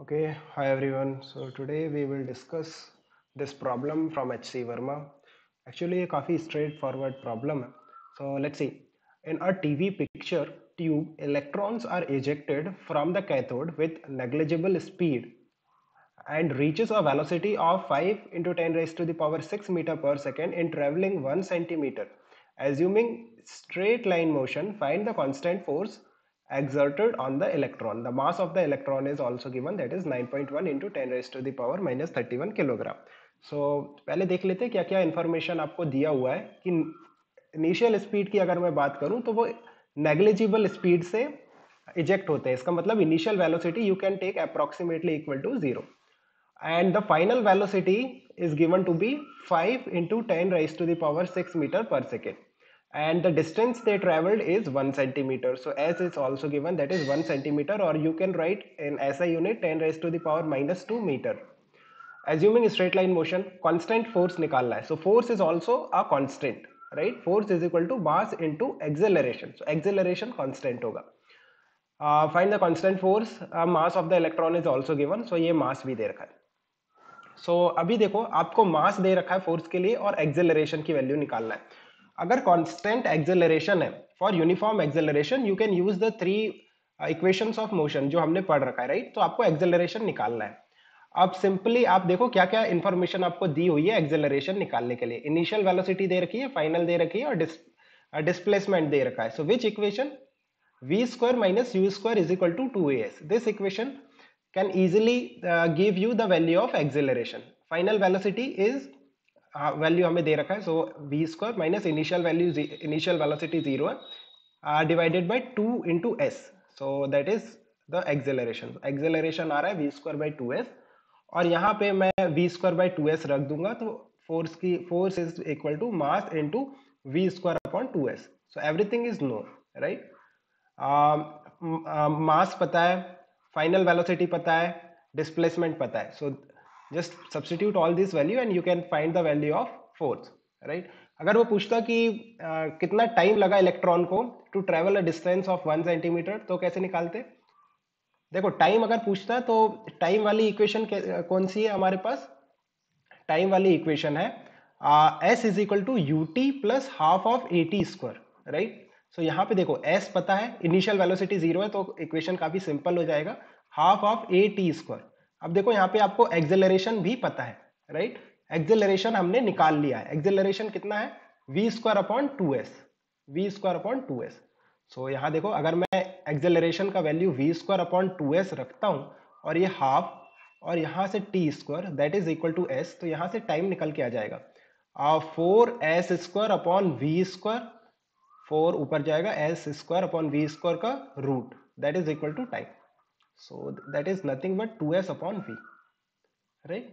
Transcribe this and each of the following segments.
okay hi everyone. So today we will discuss this problem from hc verma. Actually a coffee straightforward problem. So let's see. In a tv picture tube electrons are ejected from the cathode with negligible speed and reaches a velocity of 5 into 10 raised to the power 6 meter per second in traveling 1 centimeter. Assuming straight line motion find the constant force exerted on the electron. The mass of the electron is also given that is 9.1 into 10 raised to the power minus 31 kilogram so so, पहले देख लेते हैं क्या क्या information आपको दिया हुआ है कि इनिशियल स्पीड की अगर मैं बात करूँ तो वो नेग्लिजिबल स्पीड से इजेक्ट होते हैं इसका मतलब initial velocity you can take approximately equal to zero the final velocity is given to be 5 into 10 raised to the power 6 meter per second and the distance they traveled is 1 centimeter so s is also given that is 1 centimeter or you can write in SI unit 10 raised to the power minus 2 meter assuming straight line motion constant force nikalna hai so force is also a constant right force is equal to mass into acceleration so acceleration constant hoga uh, find the constant force uh, mass of the electron is also given so ye mass bhi de rakha hai so so, अभी देखो आपको मास दे रखा है force के लिए और acceleration की value निकालना है अगर कॉन्स्टेंट एक्सेलरेशन है for uniform acceleration you can use the three equations of motion जो हमने पढ़ रखा है राइट तो आपको एक्सेलरेशन निकालना है। अब सिंपली आप देखो क्या क्या इन्फॉर्मेशन आपको दी हुई है एक्सेलरेशन निकालने के लिए। इनिशियल वेलोसिटी दे रखी है फाइनल दे रखी है और डिस्प्लेसमेंट दे रखा है। So which equation v square minus u square is equal to 2as this equation can easily uh, give you the value of acceleration. Final velocity is value हमें दे रखा है so V square minus initial value initial velocity zero है divided by two into S so that is the acceleration acceleration आ रहा है V square by two S और यहाँ पे मैं V square by two S रख दूँगा तो फोर्स की force is equal to mass into V square upon two S so everything is known right mass पता है फाइनल वेलोसिटी पता है डिस्प्लेसमेंट पता है. So so, just substitute all this value and you can find the value of force right? अगर वो पूछता कि आ, कितना टाइम लगा इलेक्ट्रॉन को to travel a distance of one centimetre तो कैसे निकालते? देखो टाइम अगर पूछता है तो टाइम वाली इक्वेशन कौन सी है हमारे पास? टाइम वाली इक्वेशन है S is equal to U T plus half of A T square right so यहाँ पे देखो एस पता है इनिशियल वेलोसिटी ज़ीरो है तो इक्वेशन काफ़ी सिंपल हो जाएगा half of A T square अब देखो यहाँ पे आपको एक्सेलरेशन भी पता है राइट एक्सेलरेशन हमने निकाल लिया है। एक्सेलरेशन कितना है? V square upon two S V square upon two S so यहाँ देखो, अगर मैं एक्सेलरेशन का value V square upon two S रखता हूँ, और ये हाफ़ और यहाँ से T square that is equal to S तो यहाँ से टाइम निकल के आ जाएगा। Four S square upon V square four ऊपर जाएगा S square upon V square का root that is equal to time So that is nothing but 2s upon v, right?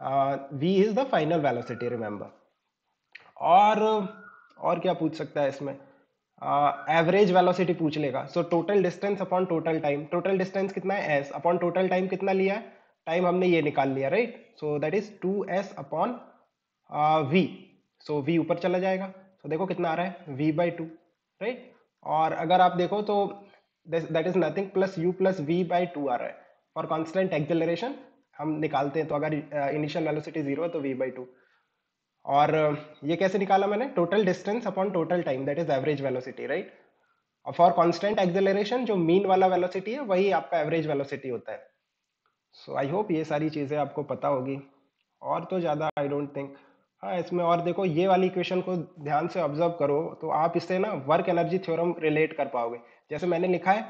Uh, v is the final velocity, remember. और और क्या पूछ सकता है इसमें? एवरेज uh, वेलोसिटी पूछ लेगा। So total distance upon total time total distance कितना है? एस अपॉन टोटल टाइम कितना लिया? है टाइम हमने ये निकाल लिया right so that is two S upon V so V ऊपर चला जाएगा। सो so, देखो कितना आ रहा है? V बाई टू राइट और अगर आप देखो तो that is nothing plus U plus V by two आ रहा है फॉर कॉन्स्टेंट एक्सेलरेशन हम निकालते हैं तो अगर इनिशियल वेलोसिटी ज़ीरो है तो वी बाई टू और uh, ये कैसे निकाला मैंने? Total distance upon total time that is average velocity right और फॉर कॉन्स्टेंट एक्सेलरेशन जो मीन वाला वेलोसिटी है वही आपका एवरेज वेलोसिटी होता है. सो आई होप ये सारी चीज़ें आपको पता होगी. और तो ज़्यादा आई डोंट थिंक हाँ इसमें और देखो ये वाली इक्वेशन को ध्यान से ऑब्ज़र्व करो तो आप इससे ना वर्क एनर्जी थ्योरम रिलेट कर पाओगे। जैसे मैंने लिखा है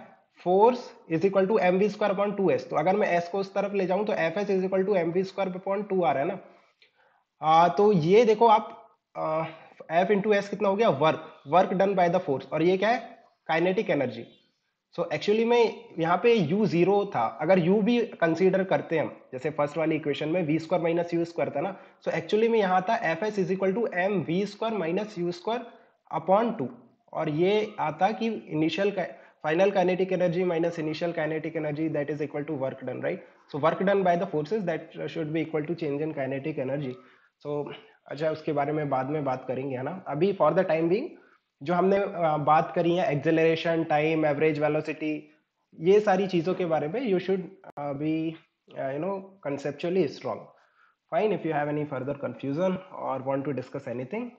force is equal to M V square upon two S तो अगर मैं एस को उस तरफ़ ले जाऊँ तो F S is equal to M V square upon two आ रहा है ना? आ, तो ये देखो आप एफ़ इंटू एस कितना हो गया? Work work done by the force और ये क्या है? काइनेटिक एनर्जी सो एक्चुअली में यहाँ पे u ज़ीरो था। अगर u भी कंसीडर करते हैं हम जैसे फ़र्स्ट वाली इक्वेशन में V square minus U square था ना सो एक्चुअली में यहाँ था F S is equal to M V square minus U square upon two और ये आता कि initial final kinetic energy minus initial kinetic energy that is equal to work done right so work done by the forces that should be equal to change in kinetic energy so अच्छा उसके बारे में बाद में बात करेंगे, है ना? अभी फॉर द टाइम बिंग जो हमने बात करी है एक्सेलरेशन टाइम एवरेज वेलोसिटी ये सारी चीज़ों के बारे में you should be you know conceptually strong fine if you have any further confusion और want to discuss anything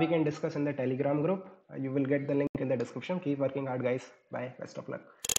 we can discuss in the Telegram group you will get the link in the description keep working hard guys bye best of luck